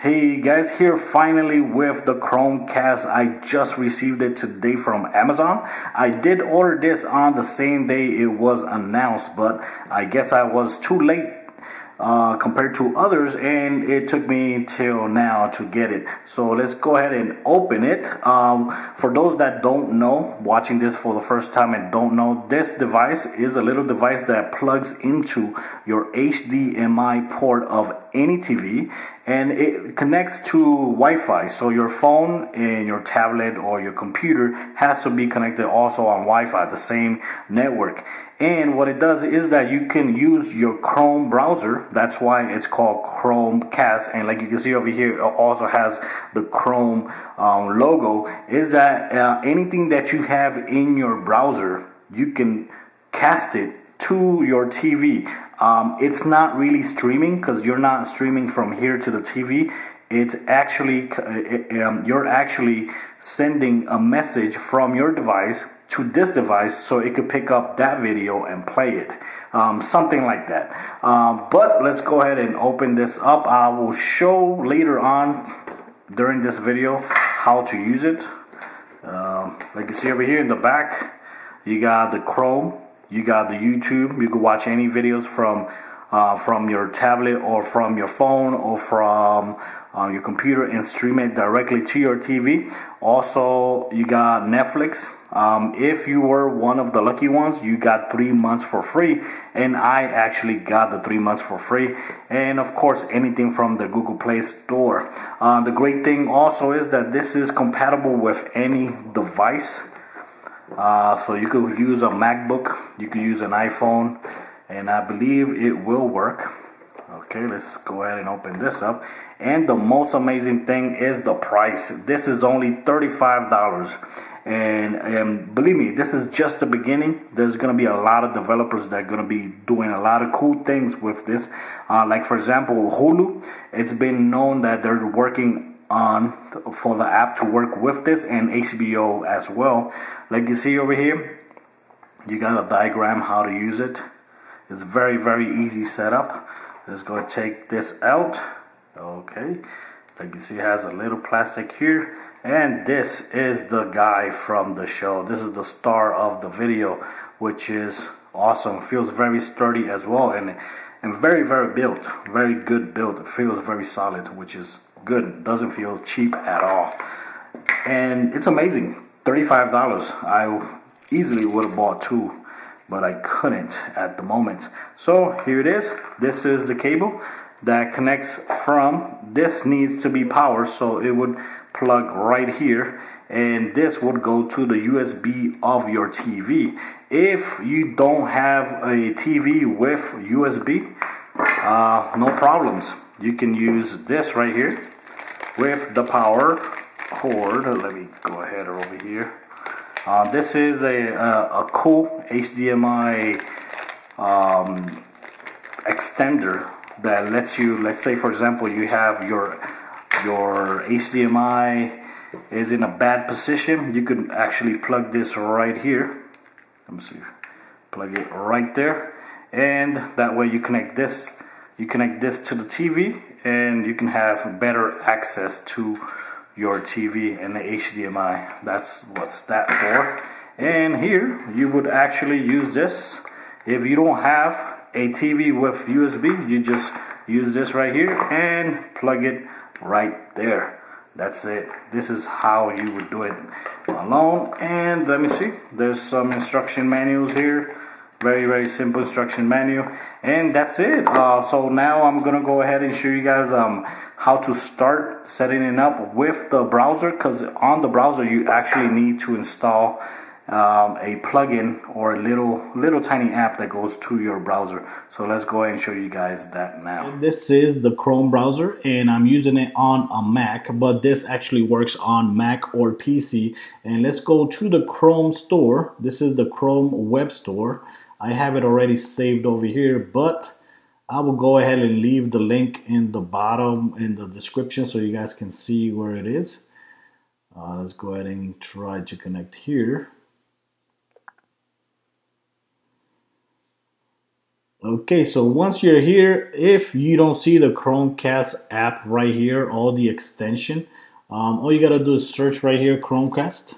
Hey guys, here finally with the Chromecast. I just received it today from Amazon. I did order this on the same day it was announced, but I guess I was too late uh, compared to others and it took me till now to get it so let's go ahead and open it um, for those that don't know watching this for the first time and don't know this device is a little device that plugs into your HDMI port of any TV and it connects to Wi-Fi. So your phone and your tablet or your computer has to be connected also on Wi-Fi, the same network. And what it does is that you can use your Chrome browser. That's why it's called Chromecast. And like you can see over here, it also has the Chrome um, logo. Is that uh, anything that you have in your browser, you can cast it to your TV. Um, it's not really streaming because you're not streaming from here to the TV. It's actually uh, um, you're actually sending a message from your device to this device so it could pick up that video and play it. Um, something like that. Um, but let's go ahead and open this up. I will show later on during this video how to use it. Um, like you see over here in the back, you got the Chrome you got the YouTube. You can watch any videos from uh, from your tablet or from your phone or from uh, your computer and stream it directly to your TV. Also, you got Netflix. Um, if you were one of the lucky ones, you got three months for free, and I actually got the three months for free. And of course, anything from the Google Play Store. Uh, the great thing also is that this is compatible with any device. Uh, so you could use a MacBook, you could use an iPhone, and I believe it will work. Okay, let's go ahead and open this up. And the most amazing thing is the price. This is only $35. And, and believe me, this is just the beginning. There's going to be a lot of developers that are going to be doing a lot of cool things with this. Uh, like, for example, Hulu. It's been known that they're working on for the app to work with this and HBO as well. Like you see over here, you got a diagram how to use it. It's very, very easy setup. Let's go take this out. Okay. Like you see, has a little plastic here. And this is the guy from the show. This is the star of the video, which is awesome. Feels very sturdy as well. And and very, very built. Very good build. It feels very solid, which is good. Doesn't feel cheap at all. And it's amazing. $35. I easily would have bought two, but I couldn't at the moment. So here it is. This is the cable that connects from this needs to be powered so it would plug right here and this would go to the USB of your TV if you don't have a TV with USB uh, no problems you can use this right here with the power cord. Let me go ahead over here. Uh, this is a, a, a cool HDMI um, extender that lets you let's say for example you have your your HDMI is in a bad position you can actually plug this right here. Let me see. Plug it right there. And that way you connect this you connect this to the TV and you can have better access to your TV and the HDMI that's what's that for and here you would actually use this if you don't have a TV with USB, you just use this right here and plug it right there. That's it. This is how you would do it alone. And let me see. There's some instruction manuals here. Very, very simple instruction menu And that's it. Uh, so now I'm to go ahead and show you guys um, how to start setting it up with the browser. Because on the browser, you actually need to install um, a plugin or a little little tiny app that goes to your browser. So let's go ahead and show you guys that now. This is the Chrome browser and I'm using it on a Mac, but this actually works on Mac or PC. And let's go to the Chrome store. This is the Chrome web store. I have it already saved over here, but I will go ahead and leave the link in the bottom in the description so you guys can see where it is. Uh, let's go ahead and try to connect here. Okay, so once you're here, if you don't see the Chromecast app right here, all the extension, um, all you gotta do is search right here, Chromecast.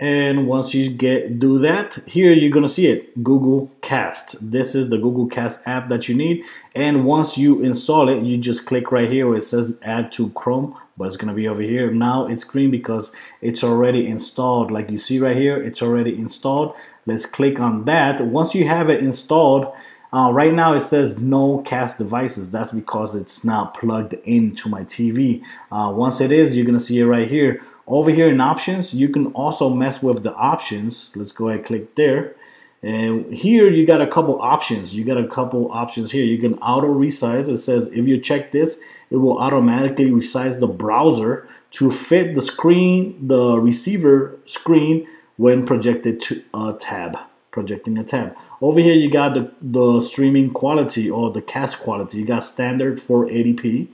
And once you get do that, here you're gonna see it, Google Cast. This is the Google Cast app that you need. And once you install it, you just click right here where it says add to Chrome, but it's gonna be over here. Now it's green because it's already installed. Like you see right here, it's already installed. Let's click on that. Once you have it installed, uh, right now it says no cast devices. That's because it's not plugged into my TV. Uh, once it is, you're gonna see it right here. Over here in options, you can also mess with the options. Let's go ahead and click there. And here you got a couple options. You got a couple options here. You can auto resize. It says if you check this, it will automatically resize the browser to fit the screen, the receiver screen when projected to a tab, projecting a tab. Over here you got the, the streaming quality or the cast quality. You got standard 480p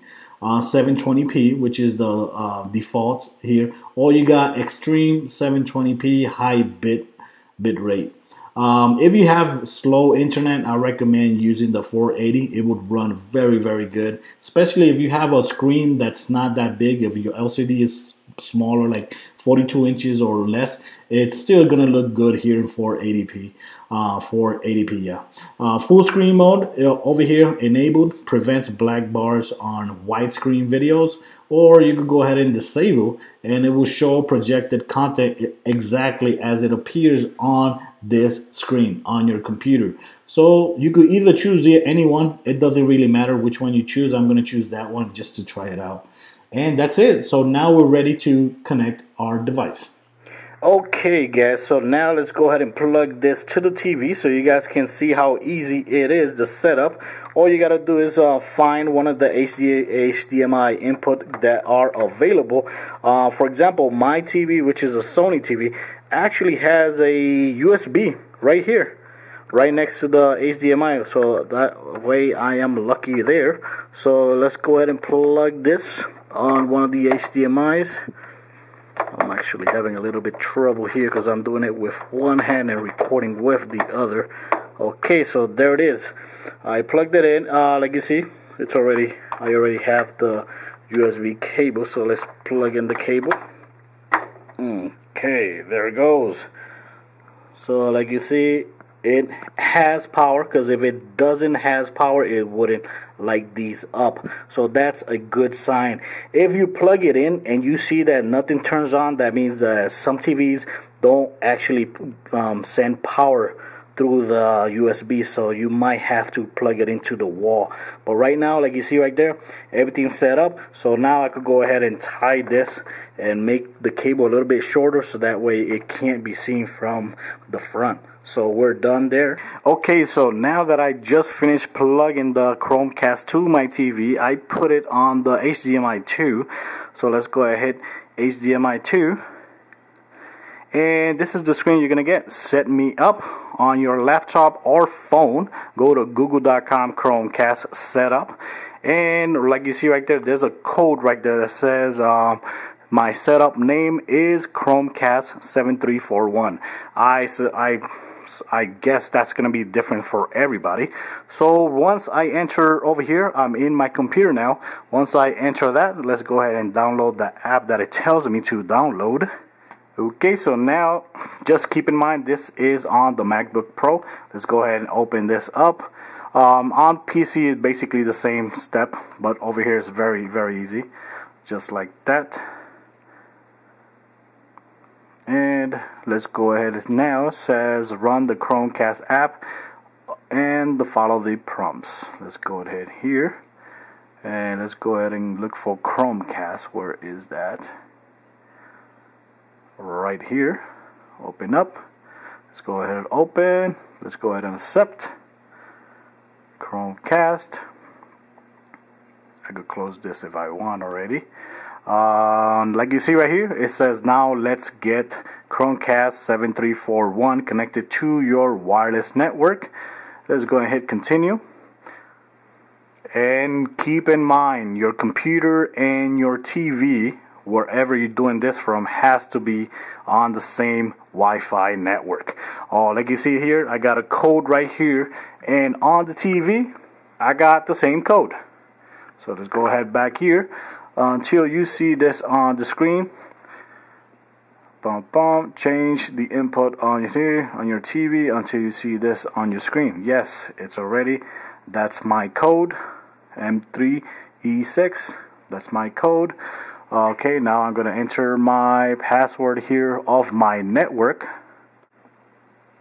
uh, 720p, which is the uh, default here, or you got extreme 720p high bit bit rate. Um, if you have slow internet, I recommend using the 480. It would run very, very good, especially if you have a screen that's not that big. If your LCD is smaller, like 42 inches or less, it's still gonna look good here in 480p. Uh, 480p, yeah. Uh, full screen mode uh, over here enabled prevents black bars on widescreen videos, or you could go ahead and disable, and it will show projected content exactly as it appears on this screen on your computer. So you could either choose any one. It doesn't really matter which one you choose. I'm gonna choose that one just to try it out. And that's it. So now we're ready to connect our device. Okay guys, so now let's go ahead and plug this to the TV so you guys can see how easy it is to set up. All you gotta do is uh, find one of the HDMI input that are available. Uh, for example, my TV, which is a Sony TV, actually has a USB right here right next to the HDMI so that way I am lucky there so let's go ahead and plug this on one of the HDMI's. I'm actually having a little bit trouble here because I'm doing it with one hand and recording with the other. Okay, so there it is. I plugged it in. Uh, like you see, it's already, I already have the USB cable. So let's plug in the cable. Okay, there it goes. So like you see, it has power because if it doesn't has power it wouldn't light these up. So that's a good sign. If you plug it in and you see that nothing turns on that means that some TVs don't actually um, send power through the USB so you might have to plug it into the wall. But right now like you see right there everything's set up. So now I could go ahead and tie this and make the cable a little bit shorter so that way it can't be seen from the front so we're done there. Okay, so now that I just finished plugging the Chromecast to my TV, I put it on the HDMI 2. So let's go ahead, HDMI 2. And this is the screen you're going to get. Set me up on your laptop or phone. Go to google.com Chromecast setup. And like you see right there, there's a code right there that says um, my setup name is Chromecast 7341. I, I I guess that's going to be different for everybody. So once I enter over here, I'm in my computer now. Once I enter that, let's go ahead and download the app that it tells me to download. Okay, so now just keep in mind this is on the MacBook Pro. Let's go ahead and open this up. Um, on PC, it's basically the same step, but over here is very, very easy. Just like that and let's go ahead. Now says run the Chromecast app and follow the prompts. Let's go ahead here. And let's go ahead and look for Chromecast. Where is that? Right here. Open up. Let's go ahead and open. Let's go ahead and accept Chromecast. I could close this if I want already um, like you see right here, it says now let's get Chromecast 7341 connected to your wireless network. Let's go ahead and hit continue. And keep in mind your computer and your TV wherever you're doing this from has to be on the same Wi-Fi network. Oh, like you see here, I got a code right here, and on the TV, I got the same code. So let's go ahead back here until you see this on the screen. Bum, bum, change the input on here on your TV until you see this on your screen. Yes, it's already. That's my code, M3E6. That's my code. Okay, now I'm going to enter my password here of my network.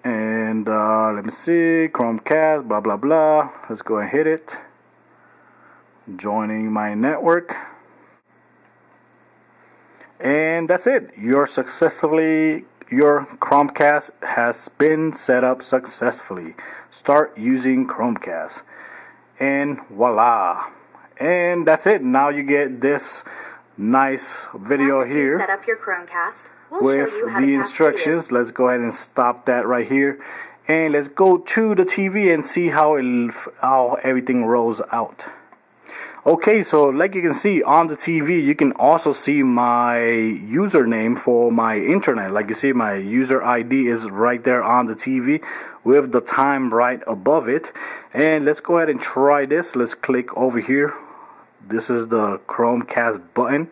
And uh, let me see, Chromecast, blah, blah, blah. Let's go and hit it. Joining my network. And that's it. You're successfully, your Chromecast has been set up successfully. Start using Chromecast. And voila. And that's it. Now you get this nice video here set up your Chromecast. We'll with the instructions. Let's go ahead and stop that right here. And let's go to the TV and see how it how everything rolls out. Okay, so like you can see on the TV, you can also see my username for my internet. Like you see, my user ID is right there on the TV with the time right above it. And let's go ahead and try this. Let's click over here this is the Chromecast button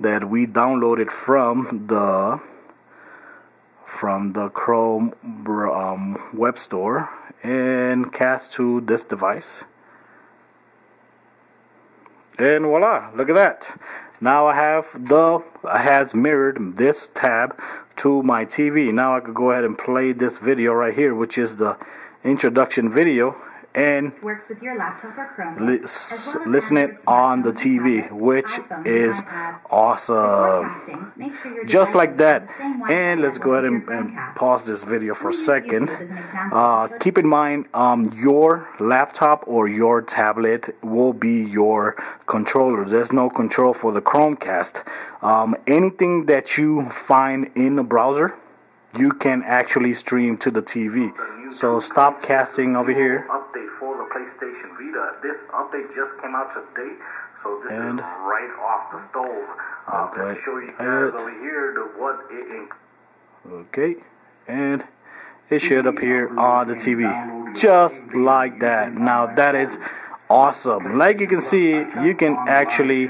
that we downloaded from the from the Chrome um, web store and cast to this device and voila look at that. Now I have the has mirrored this tab to my TV now I could go ahead and play this video right here which is the introduction video and works with your laptop or Chromebook, well listen it on the TV, which is awesome. Sure Just like that. And let's go ahead and, and, pause this video for a second. Uh, keep in mind, um, your laptop or your tablet will be your controller. There's no control for the Chromecast. Um, anything that you find in the browser you can actually stream to the TV. So stop casting over here. Update for the PlayStation Vita. This update just came out today, so this and is right off the stove. Uh. Let's show you guys over here the what it. Okay, and it should appear on the TV just like that. Now that is awesome. Like you can see, you can actually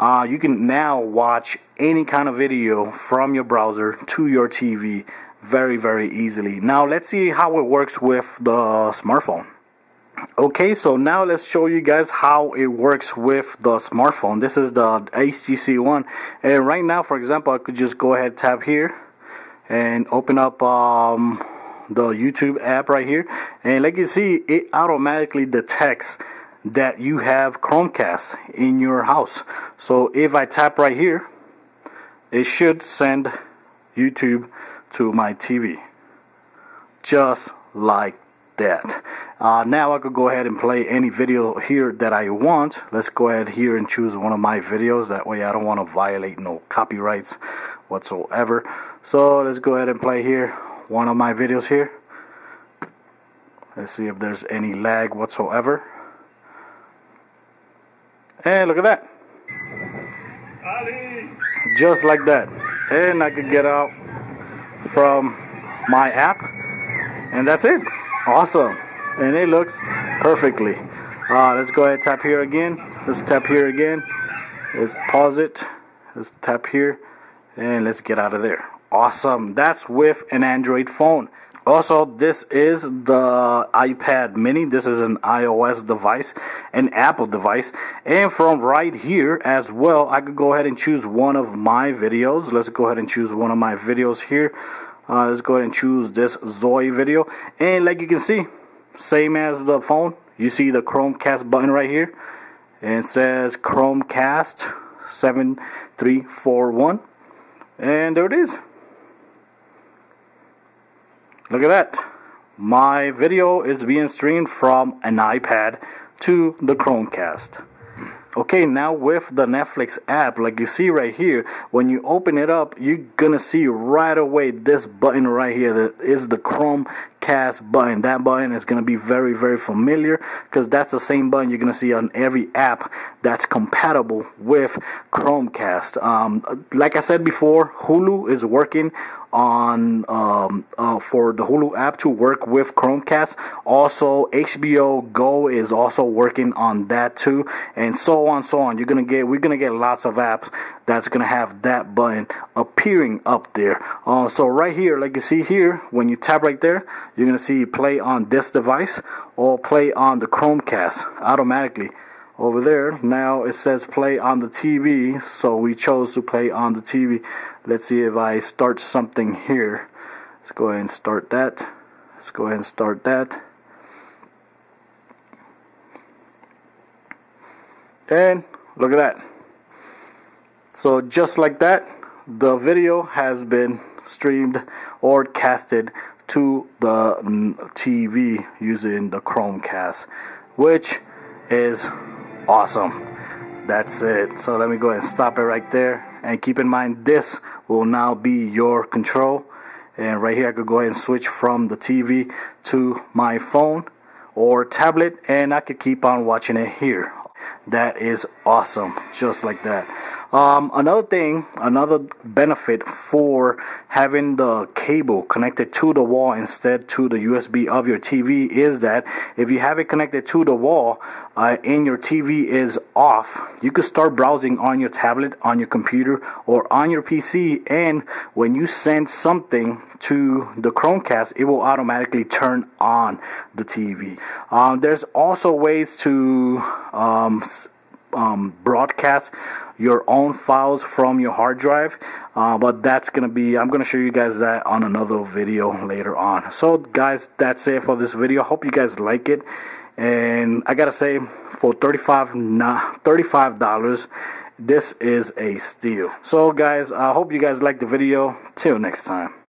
uh, you can now watch any kind of video from your browser to your TV very, very easily. Now, let's see how it works with the smartphone. Okay, so now let's show you guys how it works with the smartphone. This is the HTC One. And right now, for example, I could just go ahead tap here and open up um, the YouTube app right here. And like you see, it automatically detects that you have Chromecast in your house. So if I tap right here, it should send YouTube to my TV. Just like that. Uh, now I could go ahead and play any video here that I want. Let's go ahead here and choose one of my videos. That way I don't want to violate no copyrights whatsoever. So let's go ahead and play here one of my videos here. Let's see if there's any lag whatsoever. And look at that. Just like that. And I could get out from my app. And that's it. Awesome. And it looks perfectly. Uh, let's go ahead tap here again. Let's tap here again. Let's pause it. Let's tap here. And let's get out of there. Awesome. That's with an Android phone. Also, this is the iPad mini. This is an iOS device, an Apple device. And from right here as well, I could go ahead and choose one of my videos. Let's go ahead and choose one of my videos here. Uh, let's go ahead and choose this Zoe video. And like you can see, same as the phone, you see the Chromecast button right here. And it says Chromecast 7341. And there it is. Look at that. My video is being streamed from an iPad to the Chromecast. Okay, now with the Netflix app, like you see right here, when you open it up, you're gonna see right away this button right here that is the Chromecast button. That button is gonna be very, very familiar because that's the same button you're gonna see on every app that's compatible with Chromecast. Um, like I said before, Hulu is working on um, uh, for the Hulu app to work with Chromecast. Also, HBO Go is also working on that too, and so on, so on. You're gonna get we're gonna get lots of apps that's gonna have that button appearing up there. Uh, so right here, like you see here, when you tap right there, you're gonna see play on this device or play on the Chromecast automatically. Over there now it says play on the TV so we chose to play on the TV let's see if I start something here. Let's go ahead and start that. Let's go ahead and start that and look at that. So just like that the video has been streamed or casted to the TV using the Chromecast which is awesome. That's it. So let me go and stop it right there. And keep in mind this will now be your control. And right here I could go ahead and switch from the TV to my phone or tablet and I could keep on watching it here that is awesome. Just like that um, another thing, another benefit for having the cable connected to the wall instead to the USB of your TV is that if you have it connected to the wall uh, and your TV is off, you could start browsing on your tablet, on your computer, or on your PC. And when you send something to the Chromecast, it will automatically turn on the TV. Um, there's also ways to um, um, broadcast your own files from your hard drive. Uh, but that's gonna be I'm gonna show you guys that on another video later on. So guys that's it for this video. Hope you guys like it. And I gotta say for 35 nah, $35 this is a steal. So guys I hope you guys like the video. Till next time